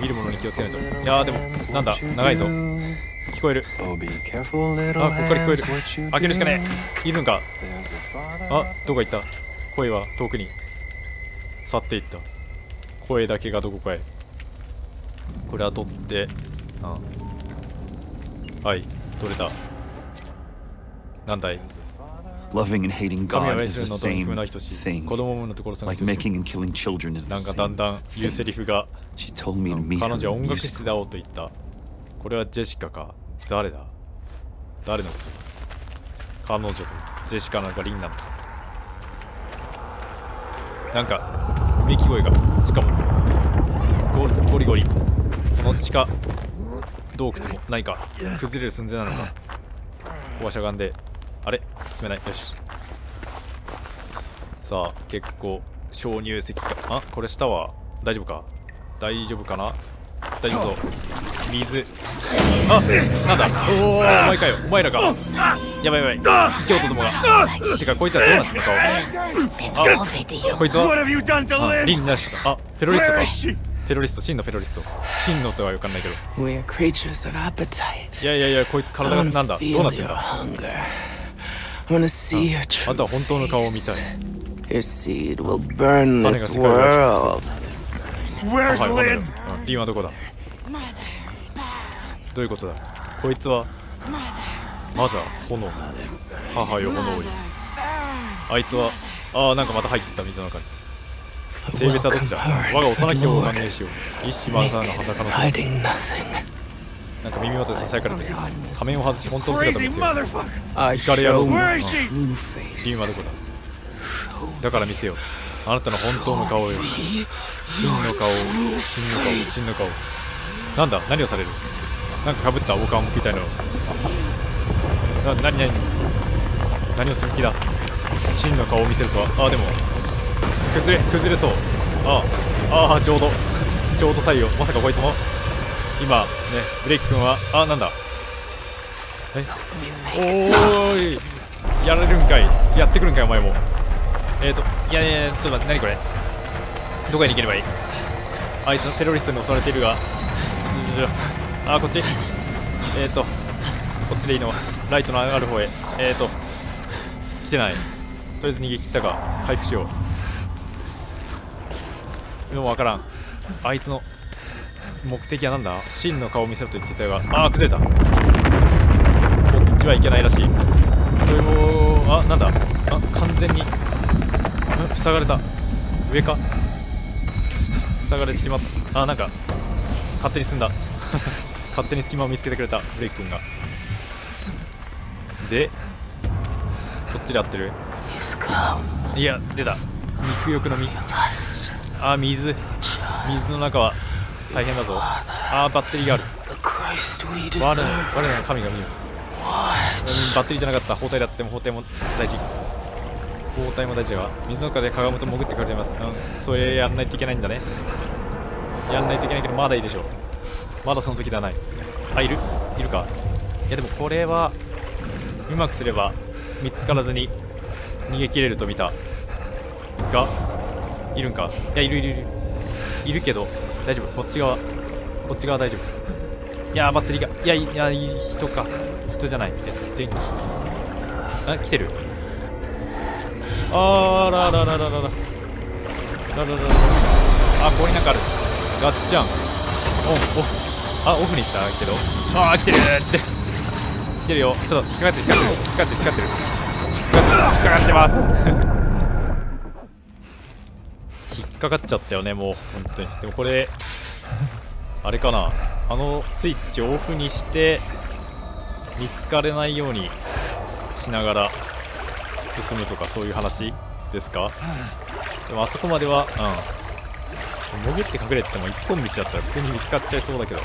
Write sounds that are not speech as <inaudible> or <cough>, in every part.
見るものに気をつけないと。いやーでもなんだ長いぞ。聞こえる。あここから聞こえる。開けるしかねえ。いるんか？あどこ行った？声は遠くに。去っていった。声だけがどこかへ。これは取って。うんはい。取れた。なんだい？Loving and hating God 愛 is す the same thing. Like making and killing children is な the same. だん言うセリフが She told me to meet 彼 her 女は音楽室会おうと言った。これはジェシカか？誰だ？誰の？こと彼女とジェシカなのかリンなのか？なんかうめき声がしかもゴゴリゴリ。この地下洞窟も何か崩れる寸前なのか？ここはしゃがんであれ？進めない。よし。さあ結構鍾乳石が。あこれ下は？大丈夫か？大丈夫かな？大丈夫そう水。あなんだ？おおお前かよ。お前らか。やばいやばい。京都どもが。てかこいつはどうなってるの顔。あこいつは?リンなしだあペロリストか?ペロリスト。真のペロリスト。真のとは分かんないけど.いやいやいやこいつ体がなんだ？どうなってんだ？あとは本当の顔を見たい. Your seed will burn 種が this world. Where's はいわかんない Lynn? うんリンはどこだ？どういうことだ？こいつは？まだ炎。母よ炎よ。あいつは？ああなんかまた入ってった水の中に。性別はどっちだ？我が幼き子をおねしよう。一子万太の裸の姿.なんか耳元で囁かれてる仮面を外し本当の姿を見せよ。う motherfucker! I 光やろ show う my Where is she? true リンは.どこだ？だから見せよう。あなたの本当の顔よ真の顔真の顔真の顔。なんだ？何をされる？なんかかぶった王冠みたいなの。な何何？何をする気だ？真の顔を見せるとは。ああでも崩れ崩れそう。ああああちょうどちょうど採用まさかこいつも今ねブレイク君はあなんだ？え？おーい。やられるんかい。やってくるんかいお前も。えーといやいやちょっと待って何これ？どこへ逃げればいい？あいつのテロリストに襲われているが。ちょちょちょ。あこっち？えーとこっちでいいの？ライトのある方へ。えーと来てない。とりあえず逃げ切ったか。回復しよう。でもわからん。あいつの目的はなんだ？真の顔を見せろと言っていたがああ崩れた。こっちは行けないらしい。というあなんだ？あ完全にん塞がれた。上か？塞がれてしまった。あなんか勝手に進んだ。<laughs> 勝手に隙間を見つけてくれた。ブレイク君が。でこっちで合ってる？いや出た。肉欲の実。Lust. あ水。水の中は大変だぞ。あーバッテリーがある。我.の我らの神が見る。うんバッテリーじゃなかった。包帯だっても包帯も大事。包帯も大事だが水の中でかがむと潜ってくれてます。うん。それやらないといけないんだね。やらないといけないけどまだいいでしょう。まだその時ではない。あいる。いるか。いやでもこれはうまくすれば見つからずに逃げ切れると見た。がいるんか。いやいるいるいる。いるけど大丈夫？こっち側。こっち側大丈夫？いやーバッテリーがいやいやいい人か。人じゃない。で電気。あ来てる？あーらららららららららあここになんかある。ガッチャン。オンオフ。あオフにした？けど。あー来てる。って来てるよ。ちょっと引っかかってる。引っかかってる引っかかってる。引っかかってます。っかかっちゃったよねもう本当に。でもこれあれかな。あのスイッチをオフにして見つかれないようにしながら進むとかそういう話ですか？でもあそこまではうん。潜って隠れてても一本道だったら普通に見つかっちゃいそうだけど。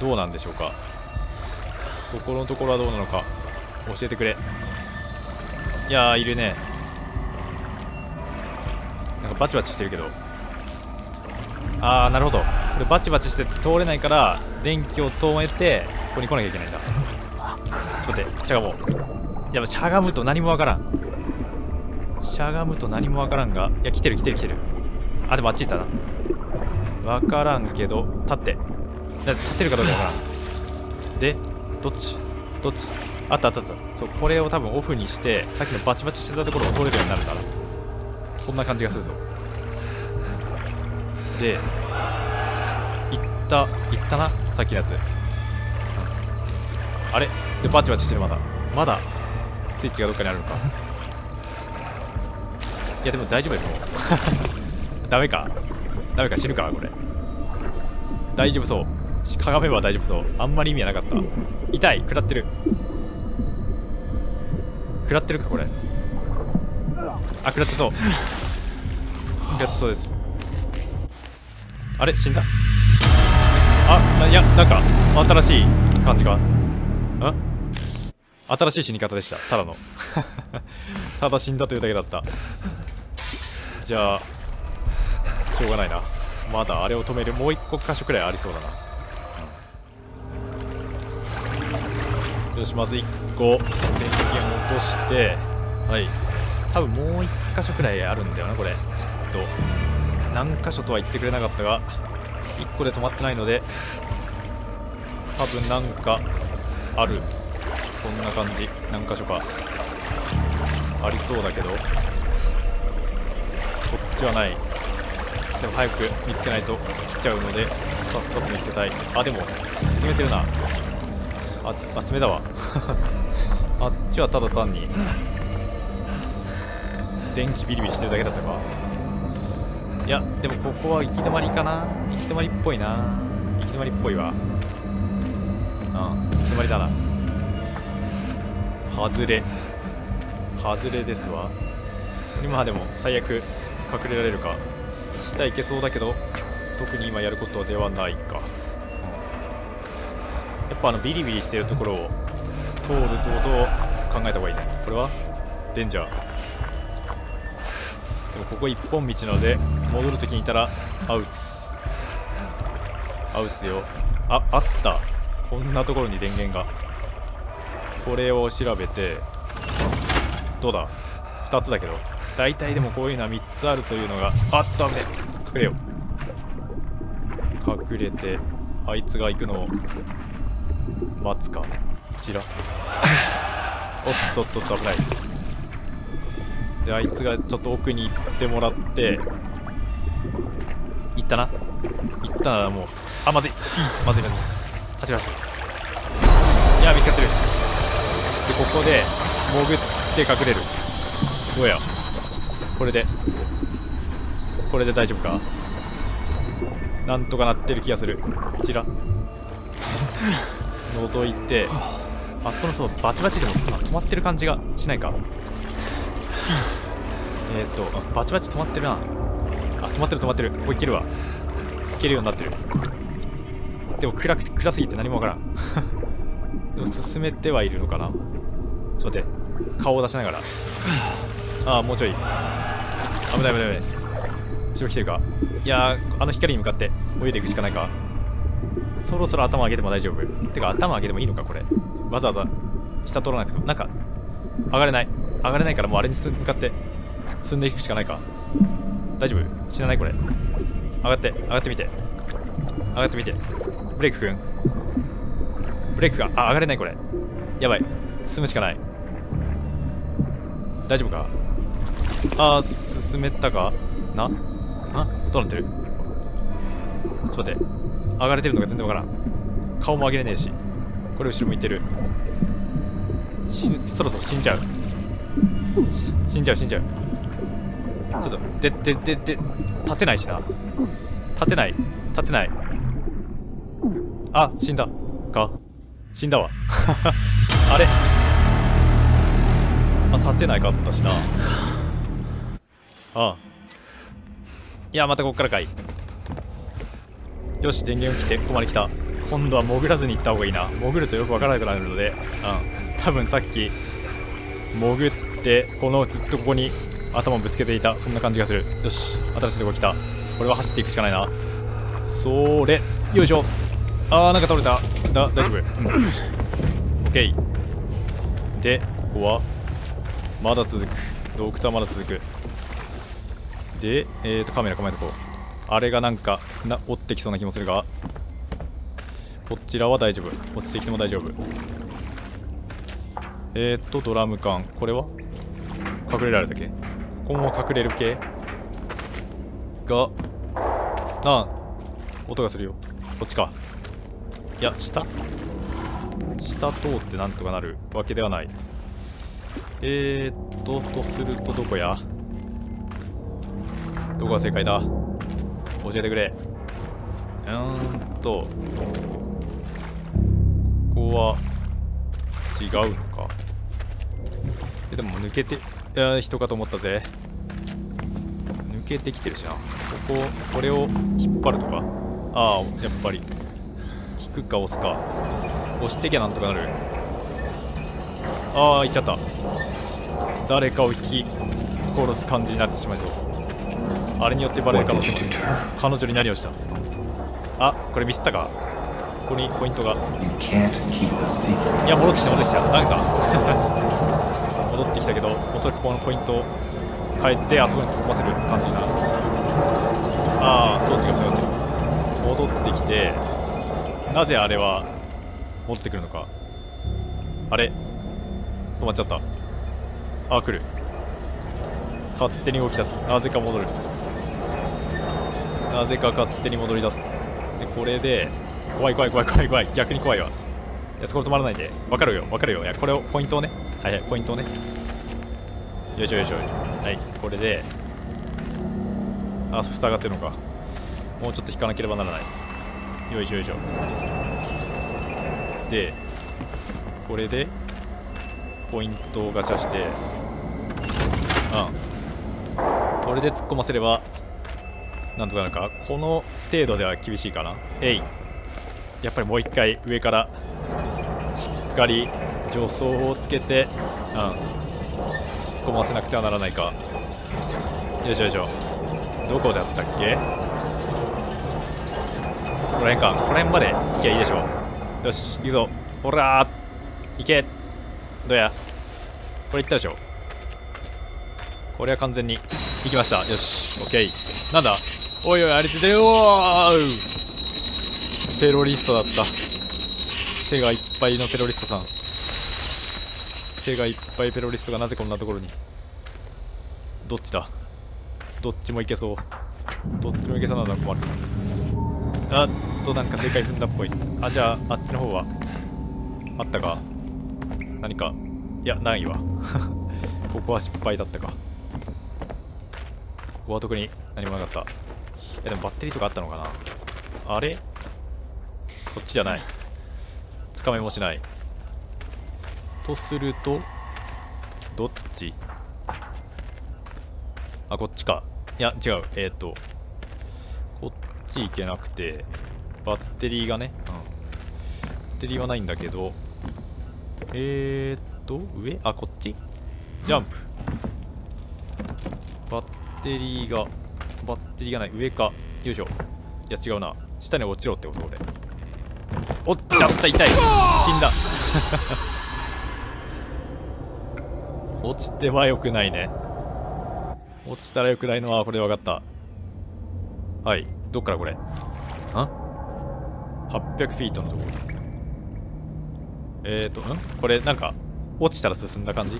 どうなんでしょうか？そこのところはどうなのか教えてくれ。いやいるね。なんかバチバチしてるけど。ああなるほど。これバチバチして通れないから電気を止めてここに来なきゃいけないんだ。ちょっと待ってしゃがもう。やっぱしゃがむと何もわからん。しゃがむと何もわからんがいや来てる来てる来てる。あでもあっち行ったな。わからんけど立って。だって立てるかどうかわからん。でどっち？どっち？あったあったあった。そうこれを多分オフにしてさっきのバチバチしてたところを通れるようになるから。そんな感じがするぞ。で行った行ったな？さっきのやつ。あれ？でバチバチしてるまだ。まだスイッチがどっかにあるのか。いやでも大丈夫やでも <laughs> ダメか。ダメか死ぬかこれ。大丈夫そう。しかがめば大丈夫そう。あんまり意味はなかった。痛い。食らってる。食らってるかこれ。あ食らってそう。食らってそうです。あれ？死んだ？あいやなんか新しい感じがん？新しい死に方でした。ただの。<laughs> ただ死んだというだけだった。じゃあしょうがないな。まだあれを止めるもう一個箇所くらいありそうだな、よしまず1個。電源落として。はい。多分もう1箇所くらいあるんだよなこれ。と何箇所とは言ってくれなかったが1個で止まってないので多分なんかある。そんな感じ。何箇所かありそうだけど。こっちはない。でも早く見つけないと来ちゃうのでさっさと見つけたい。あでも進めてるな。ああ爪だわ。<laughs> あっちはただ単に電気ビリビリしてるだけだったか。いやでもここは行き止まりかな。行き止まりっぽいな。行き止まりっぽいわ。うん行き止まりだな。外れ。外れですわ。今でも最悪隠れられるか。下行けそうだけど特に今やることではないか、やっぱあのビリビリしてるところを通るってことを考えた方がいいね。これは？デンジャー。でもここ一本道なので戻るときにいたらアウツ。アウツよ。ああった。こんなところに電源が。これを調べてどうだ？2つだけど。大体でもこういうのは3つあるというのがあっと危ね。隠れよ。隠れてあいつが行くのを待つか。ちら。おっとっとっと危ない。であいつがちょっと奥に行ってもらって行ったな。行ったならもう。あまずい。まずいまずい。走る走るいや見つかってる。でここで潜って隠れる。どうや？これで。これで大丈夫か？なんとかなってる気がする。こちら。覗いてあそこのそうバチバチでも止まってる感じがしないか？えっ、ー、とあバチバチ止まってるな。あ止まってる止まってる。ここいけるわ。いけるようになってる。でも暗くて暗すぎて何もわからん。<laughs> でも進めてはいるのかな。ちょっと待って。顔を出しながら。ああもうちょい。危ない危ない危ない。後ろ来てるか。いやあの光に向かって泳いでいくしかないか。そろそろ頭上げても大丈夫。てか頭上げてもいいのかこれ。わざわざ下取らなくても。なんか上がれない。上がれないからもうあれに向かって進んでいくしかないか。大丈夫？死なない？これ。上がって上がってみて。上がってみて。ブレイクくん。ブレイクがあ上がれないこれ。やばい。進むしかない。大丈夫か？あー進めたか？な？あ？どうなってる？ちょっと待って。上がれてるのが全然わからん。顔も上げれねえし。これ後ろ向いてる。そろそろ死んじゃう。死んじゃう死んじゃう。ちょっとでででで立てないしな。立てない。立てない。あ死んだ。か。死んだわ。<laughs> あれ。あ立てなかったしな。ああ。いやまたこっからかい。よし電源を切ってここまで来た。今度は潜らずに行った方がいいな。潜るとよくわからなくなるので。うん多分さっき潜ってこのずっとここに頭をぶつけていた。そんな感じがする。よし。新しいとこ来た。これは走っていくしかないな。それ。よいしょ。あーなんか取れた。だ大丈夫。うん。オッケーでここはまだ続く。洞窟はまだ続く。でえーとカメラ構えとこう。あれがなんかな追ってきそうな気もするが。こちらは大丈夫。落ちてきても大丈夫。えー、っとドラム缶。これは？隠れられたっけ？ここも隠れる系？がなあ音がするよ。こっちか。いや下？下通ってなんとかなる。わけではない。えー、っととするとどこや？どこが正解だ？教えてくれ。うーんとここは違うのか。えでも抜けてや人かと思ったぜ。抜けてきてるしな。こここれを引っ張るとか？ああやっぱり。引くか押すか。押してきゃなんとかなる。ああ行っちゃった。誰かを引き殺す感じになってしまいそう。あれによってバレる可能性も彼女に何をした？あこれミスったか。ここにポイントが.いや戻ってきた戻ってきた。なんか戻ってきたけどおそらくこのポイントを変えてあそこに突っ込ませる感じな。ああそう違う違う違う戻ってきてなぜあれは戻ってくるのか。あれ止まっちゃった。ああ来る。勝手に動き出す。なぜか戻る。なぜか勝手に戻り出す。でこれで怖い怖い怖い怖い怖い。逆に怖いわ。いやそこ止まらないで。わかるよ。わかるよ。いやこれをポイントをねはいはいポイントをね。よいしょよいしょ。はいこれで。あ塞がってるのか。もうちょっと引かなければならない。よいしょよいしょ。でこれでポイントをガチャして。うんこれで突っ込ませればなんとかなるか。この程度では厳しいかな。えい。やっぱりもう一回上からしっかり助走をつけて、うん、突っ込ませなくてはならないか。よいしょよいしょ。どこだったっけ？ここら辺か。ここら辺まで。行きゃいいでしょう。よし行くぞ。ほら行け。どうや。これ行ったでしょ。これは完全に。行きました。よし。オッケー。なんだ？おいおいあれ出てるおー。テロリストだった。手がいっぱいのテロリストさん。手がいっぱいテロリストがなぜこんなところに？どっちだ？どっちもいけそう。どっちもいけそうなのは困る。あっとなんか正解踏んだっぽい。あじゃああっちの方は？あったか？何か？いやないわ。<laughs> ここは失敗だったか。ここは特に何もなかった。いやでもバッテリーとかあったのかな？あれ？こっちじゃない。つかめもしない。とするとどっち？あこっちか。いや違う。えっ、ー、とこっち行けなくてバッテリーがねうん。バッテリーはないんだけどえーっと上？あこっち？ジャンプ。バッテリーがバッテリーがない。上か。よいしょ。いや違うな。下に落ちろってことこれ落っちゃった痛い。死んだ。落ちては良くないね。落ちたら良くないのはこれ分かった。はい。どっからこれ？ん ?800 フィートのとこ。ろえーとん？これなんか落ちたら進んだ感じ？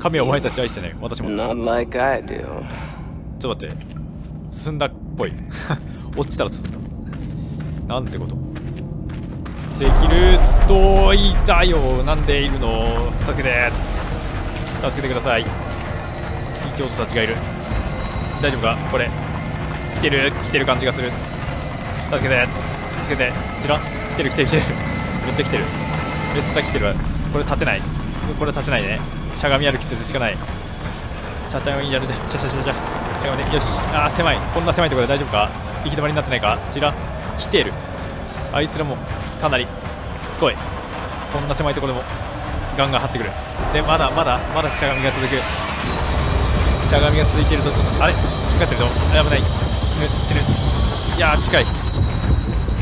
神はお前.たちを愛してない。私も。Like. ちょっと待って。進んだっぽい。<laughs> 落ちたら進んだ。なんてこと？セキルトいだよ。なんでいるの？助けて助けてください。異教徒たちがいる。大丈夫か？これ。来てる？来てる感じがする。助けて。助けて。ちら来てる来てる来てる。<laughs> めっちゃ来てる。めっちゃ来てるこれ立てない。これ立てないね。しゃがみ歩きするしかない。シャチャンやるでシャシャシャシャしゃがみでよし。あー狭い。こんな狭いところで大丈夫か？行き止まりになってないか？ちら来てる。あいつらもかなりしつこい。こんな狭いところでも。ガンガン張ってくる。でまだまだまだしゃがみが続く。しゃがみが続いてるとちょっとあれ？引っかかってるとあ危ない。死ぬ死ぬ。いやー近い。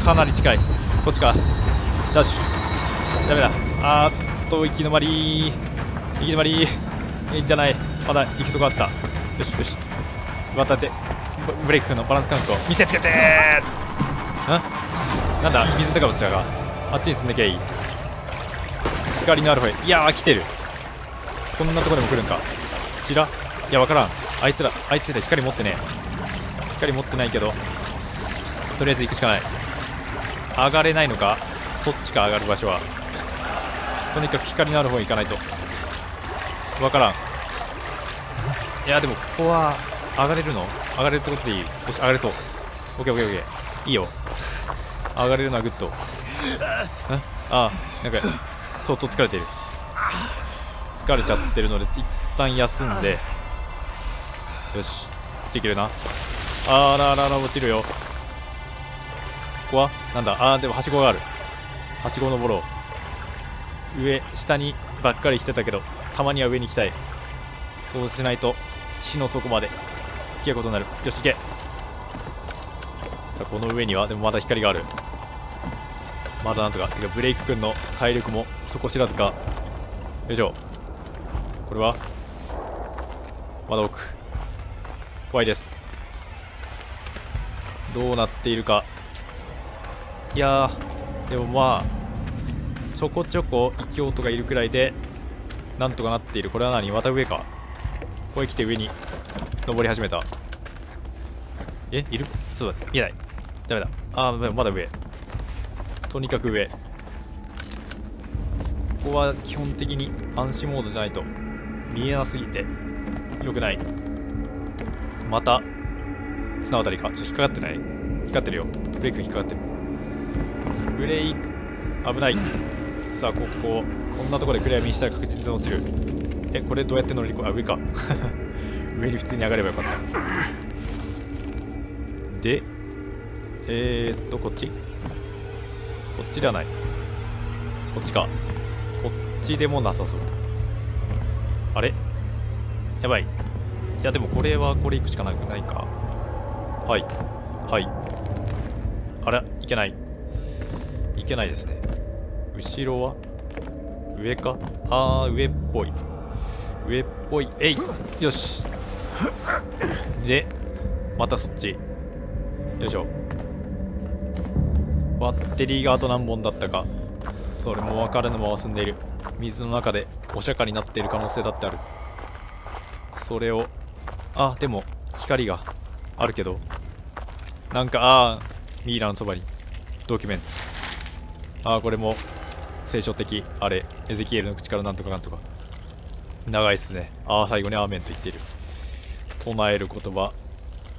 かなり近い。こっちか。ダッシュ。ダメだ。あーっと行き止まり。行き止まり。じゃない。まだ行くとこあった。よしよし。渡ってブレイク君のバランス感覚を見せつけてん？なんだ？水の中こちらが。あっちに進んでけいい。光のある方へ。いやー来てる。こんなとこでも来るんか。ちら？いやわからん。あいつらあいつら光持ってね光持ってないけどとりあえず行くしかない。上がれないのか？そっちか上がる場所は。とにかく光のある方に行かないと。わからん。いやでもここは上がれるの？上がれるってことでいい？よし上がれそう。オッケーオッケーオッケー。いいよ。上がれるのはグッド。ああなんか相当疲れている。疲れちゃってるので一旦休んで。よし。できるな。あららら落ちるよ。ここは？なんだ？あーでもはしごがある。はしご登ろう。上下にばっかり来てたけどたまには上に行きたい。そうしないと死の底まで付き合うことになる。よし行け。さあこの上にはでもまだ光がある。まだなんとかてかブレイク君の体力も底知らずか。よいしょ。これは？まだ奥。怖いです。どうなっているか。いやでもまあちょこちょこ異教徒がいるくらいでなんとかなっている。これは何？また上か。ここへ来て上に登り始めた。え？いる？ちょっと待って。見えない。ダメだ。あーまだ上。とにかく上。ここは基本的に暗視モードじゃないと見えなすぎて良くない。また綱渡りか。ちょっと引っかかってない？光っかってるよ。ブレイク引っかかってる。ブレイク危ない。さあこここんなところで暗闇にしたら確実に落ちる。えこれどうやって乗り越えあ上か。<laughs> 上に普通に上がればよかった。でえー、っとこっち？ちではない。こっちか。こっちでもなさそう。あれ？やばい。いやでもこれはこれ行くしかなくないか。はい。はい。あらいけない。いけないですね。後ろは？上か？あー上っぽい。上っぽい。えい！よし。でまたそっち。よいしょ。バッテリーがあと何本だったか。それも分からぬまま進んでいる。水の中でお釈迦になっている可能性だってある。それをあでも光があるけど。なんかああミイラのそばにドキュメンツ。ああこれも聖書的あれエゼキエルの口からなんとかなんとか。長いっすね。ああ最後にアーメンと言っている。唱える言葉。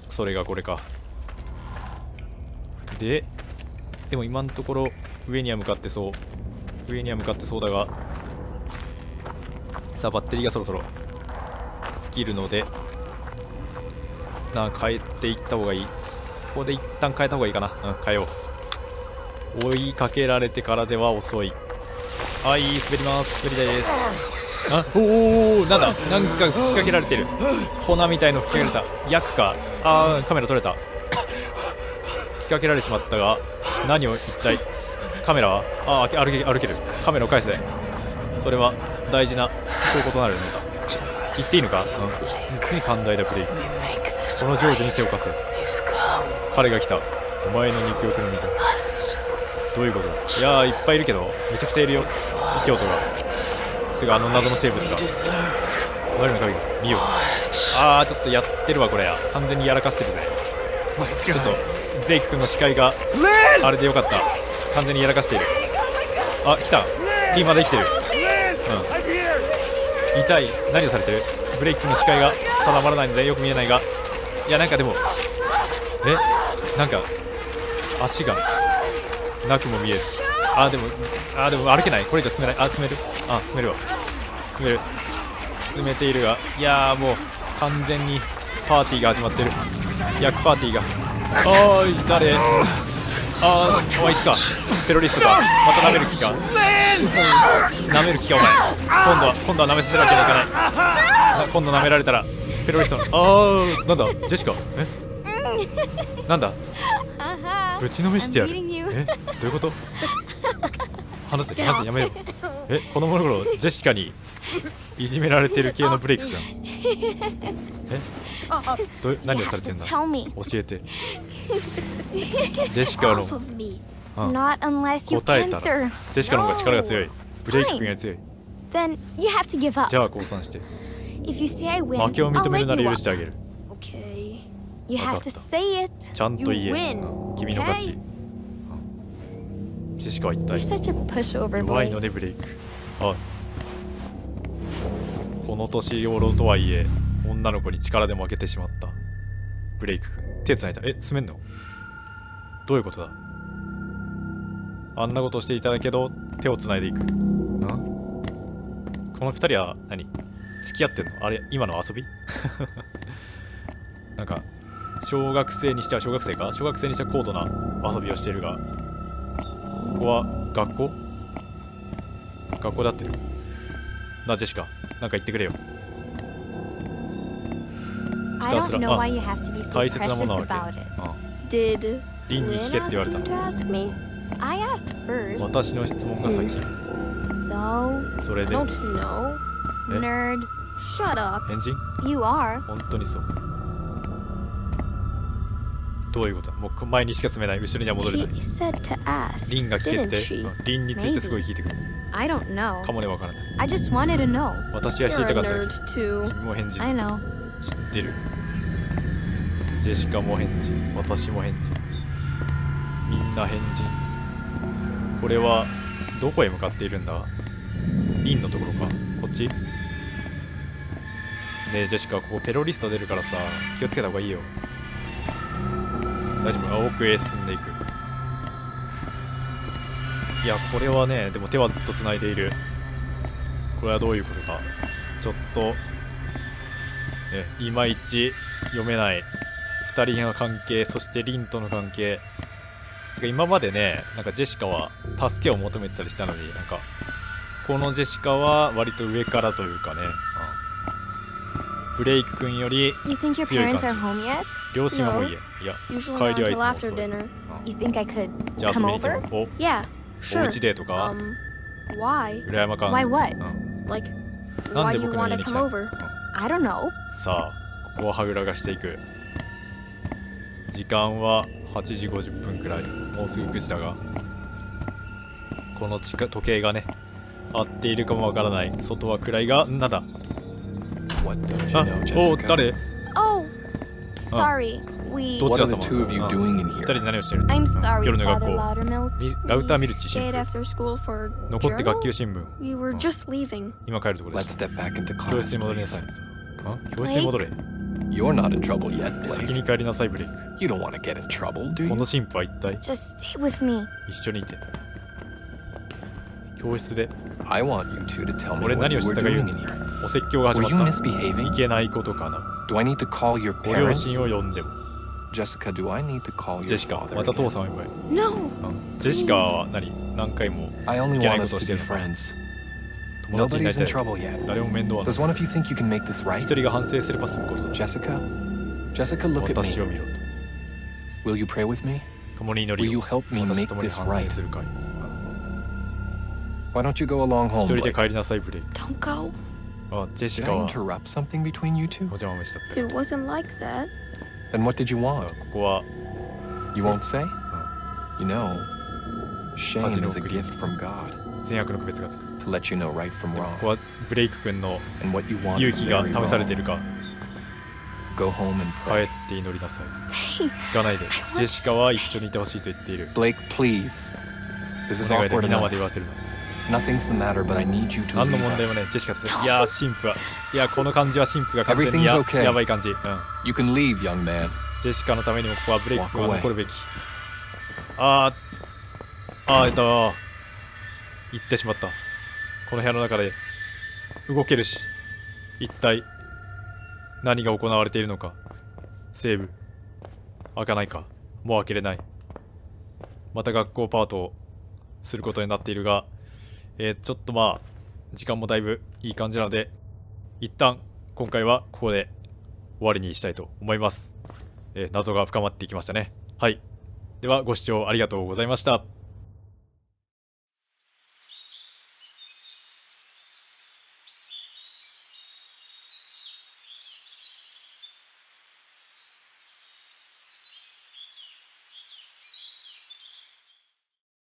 それがこれか。ででも今のところ上には向かってそう。上には向かってそうだがさあバッテリーがそろそろ尽きるのでな変えていった方がいい。ここで一旦変えた方がいいかな。うん変えよう。追いかけられてからでは遅い。はい滑ります。滑り台です。あおおなんだ？なんか吹きかけられてる。粉みたいの吹きかけられた。薬か？あーカメラ撮れた。吹きかけられちまったが。何を一体？カメラは？あー歩け歩ける。カメラを返せ。それは大事な証拠となるのだ言っていいのか、うん、実に寛大だプレイその成就に手を貸せ。彼が来た。お前の肉欲の身だどういうこと？だいやーいっぱいいるけどめちゃくちゃいるよ。異教徒が。てかあの謎の生物が。我の影見よあーちょっとやってるわこれ。完全にやらかしてるぜ。ちょっとブレイク君の視界があれでよかった。完全にやらかしている。あ来た。リン！まだ生きてる。うん。痛い。何をされてる？ブレイク君の視界が定まらないのでよく見えないが。いやなんかでもえ？なんか足がなくも見える。あでもあでも歩けない？これ以上進めない？あ進める？あ進めるわ。進める。進めているがいやーもう完全にパーティーが始まってる。役パーティーがおーい誰？あーおいつか？ペロリストか？また舐める気か？舐める気かお前。今度は今度は舐めさせるわけにはいかない。な今度舐められたらペロリストのあーなんだ？ジェシカ？え？なんだ？ぶちのめしてやる.え？どういうこと？話せまずやめようえ子の頃 <laughs> ジェシカにいじめられてる系のブレイクくんえ？何をされてんだ教えて。ジェシカの、うん、答えたジェシカの方が力が強い。ブレイクくんが強い。じゃあ降参して。負けを認めるなら許してあげる。分かった。ちゃんと言え、うん、君の勝ちシカは一体弱い.のねブレイク。あこの年頃とはいえ女の子に力で負けてしまった。ブレイク君手繋いだ。え詰めんの？どういうことだ？あんなことしていただけど手を繋いでいく。ん？この二人は何？付き合ってんの？あれ今の遊び？<laughs> なんか小学生にしては小学生か？小学生にしては高度な遊びをしているがは学校？学校だってなジェシカなんか言ってくれよ。大切なものはリンに聞けって言われたの？私の質問が先、それで？本当にそう。どういうこと？だもう前にしか進めない。後ろには戻れない。リンが聞けて、リンについてすごい聞いてくる。I don't know. かもねわからない。I just wanted to know. 私は知りたかっただけ.君も変人。I know. 知ってる。ジェシカも変人。私も変人。みんな変人。これはどこへ向かっているんだ？リンのところか。こっち？ねえジェシカここペロリスト出るからさ気をつけた方がいいよ大丈夫。奥へ進んでいく。いやこれはねでも手はずっと繋いでいる。これはどういうことか。ちょっとね、いまいち読めない。2人の関係そしてリンとの関係。てか今までねなんかジェシカは助けを求めてたりしたのになんかこのジェシカは割と上からというかね、ブレイク君よりい感じ。両親はもういい、や、帰りは。じゃあ、遊び行ってお、家でとか、ま。なんで僕の家に、さあ、ここははぐらがしていく。時間は8時50分くらい。もうすぐ9時だが。この,時計がね、合っているかもわからない。外は暗いが、なんだ What don't you あ know, お Jessica? 誰 Oh, sorry. We. ど What ちら are the 様 two of you うん doing in 二 here? 人で何をしてる I'm うん sorry, 夜の Father 学校ラウターミルチ school for 残って学 journal? 級新聞 We were just leaving. 今帰るところで Let's す step back into 教 class. 室に戻りなさい教室に戻れ You're not in trouble yet, 先 Blake. に帰りなさいブレイク You don't want to get in trouble, do こ you? の神父は一体 Just stay with me. 一緒にいて教室で I want you two to tell me 俺 what 何 you をし were てたか言 doing う in here. お説教が始まった。いけないことかな。両親を呼んでも。ジェシカまた父さん呼ぶ、no, う、ジェシカ何？何回もして友達にい。誰も面倒な一人が反省すれば済むこと私を見ろと。共に祈り共に反省するかい。一人で帰りなさいブレイク。あジェシ Did カ I は interrupt something between you two? お邪魔飯だったよ It wasn't like that. Then what did you さあ want? ここは You won't say? You know, shame How's it is a all gift from God 善悪の区別がつく to let you know right from でも wrong. ここはブレイク君の And what you want 勇 is 気が very 試されてい wrong. るか Go home and 帰 pray. って祈りなさい行かないでジェシカは一緒にいてほしいと言っている Blake, please. This is お願いで awkward 皆まで enough. 言わせるな Nothing's the matter, but I need you to 何の問題も.ねジェシカといやー神父はいやこの感じは神父が完全にや,、okay. やばい感じ、うん、You can leave, young man. ジェシカのためにもここはブレイク君 Walk は away. 残るべきあーあーえっと行ってしまったこの部屋の中で動けるし一体何が行われているのかセーブ開かないかもう開けれないまた学校パートをすることになっているがえーちょっとまあ時間もだいぶいい感じなので一旦今回はここで終わりにしたいと思います、えー謎が深まっていきましたね。はい。ではご視聴ありがとうございました。